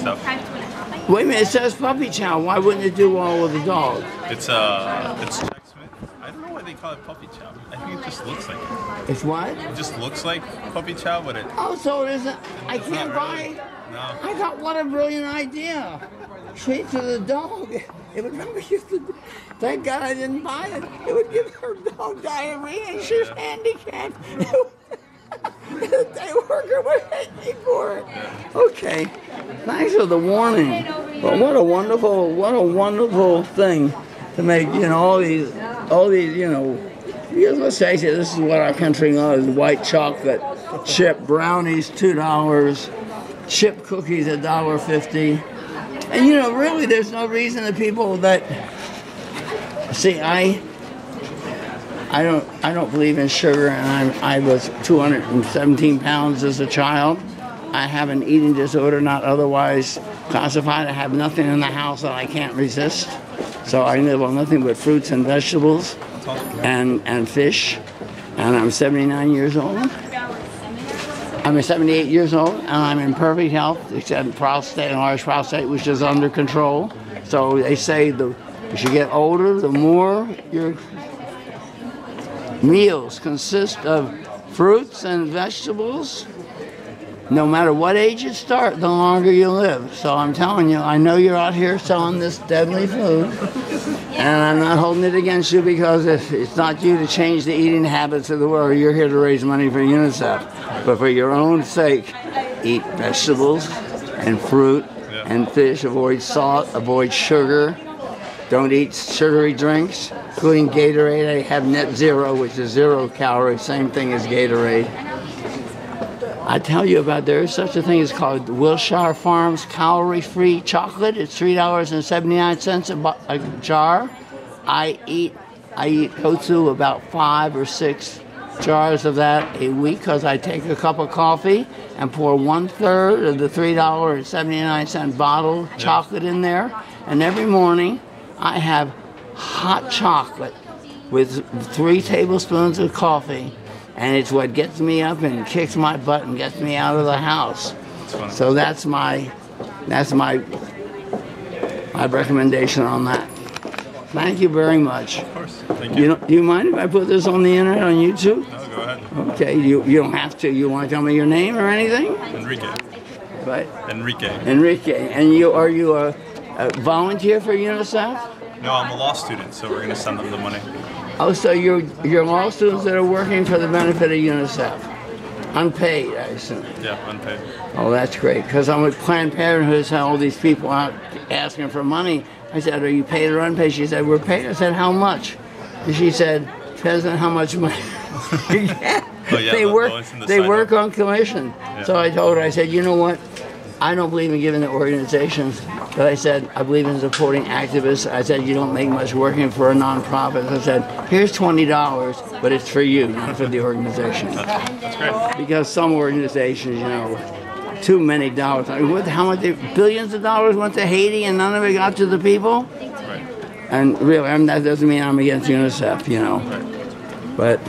stuff. Wait a minute, it says puppy chow. Why wouldn't it do all with the dog? It's uh, it's Chex Mix. I don't know why they call it puppy chow. I think it just looks like it. It's what? It just looks like puppy chow, but it. Oh, so it isn't. I can't buy. really. No. I thought, what a brilliant idea. Treat to the dog. It would probably give the. Thank God I didn't buy it. It would give her dog diarrhea and she's handicapped. worker for. Okay. Thanks for the warning. But what a wonderful, what a wonderful thing to make, you know, all these, all these, you know, because let's face it, this is what our country knows: white chocolate, chip brownies, two dollars, chip cookies, a dollar fifty. And you know, really, there's no reason that people that see, I, I don't, I don't believe in sugar, and I'm, I was 217 pounds as a child. I have an eating disorder, not otherwise classified. I have nothing in the house that I can't resist, so I live on nothing but fruits and vegetables and and fish. And I'm 79 years old. I'm 78 years old, and I'm in perfect health, except prostate, enlarged prostate, which is under control. So they say the as you get older, the more your meals consist of fruits and vegetables. No matter what age you start, the longer you live. So I'm telling you, I know you're out here selling this deadly food, and I'm not holding it against you because it's not you to change the eating habits of the world. You're here to raise money for UNICEF, but for your own sake, eat vegetables and fruit and fish. Avoid salt. Avoid sugar. Don't eat sugary drinks, including Gatorade. I have Net Zero, which is zero calories, same thing as Gatorade. I tell you about there is such a thing as called Wilshire Farms calorie-free chocolate. It's three dollars and seventy-nine cents a, a jar. I eat I eat go through about five or six jars of that a week because I take a cup of coffee and pour one third of the three dollar and seventy-nine cent bottle chocolate in there, and every morning I have hot chocolate with three tablespoons of coffee, and it's what gets me up and kicks my butt and gets me out of the house. funny. So that's my that's my my recommendation on that. Thank you very much. Of course. Thank you. You don't, you mind if I put this on the internet on YouTube? No, go ahead. Okay, you you don't have to. You want to tell me your name or anything? Enrique. But Enrique. Enrique, and you are you a, a volunteer for UNICEF? No, I'm a law student, so we're gonna send them the money. Oh, so you're you're law students that are working for the benefit of UNICEF, unpaid, I assume. Yeah, unpaid. Oh, that's great. Because I'm with Planned Parenthood, had all these people out asking for money. I said, "Are you paid or unpaid?" She said, "We're paid." I said, "How much?" And she said, "Depends on how much money." yeah. Oh, yeah, they the- the work. the They work on commission. So I told her, I said, "You know what? I don't believe in giving to organizations." But I said, "I believe in supporting activists." I said, "You don't make much working for a nonprofit." I said, "Here's twenty dollars, but it's for you, not for the organization." That's great. because some organizations, you know, too many dollars. I mean, what, how much? They, billions of dollars went to Haiti, and none of it got to the people. Right. And really, I mean, that doesn't mean I'm against UNICEF, you know. Right. But